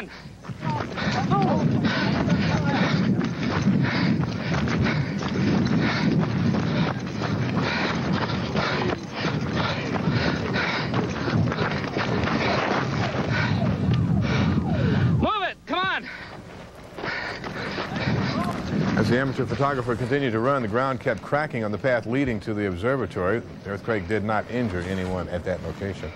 on. As the amateur photographer continued to run, the ground kept cracking on the path leading to the observatory. The earthquake did not injure anyone at that location.